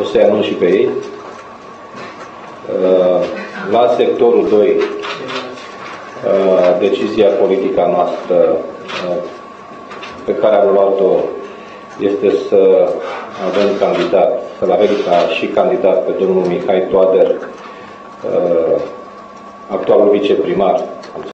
o să-i anunț și pe ei. Uh, la sectorul 2, uh, decizia politică noastră uh, pe care am luat-o este să avem candidat, să-l avem ca și candidat pe domnul Mihai Toader, actualul viceprimar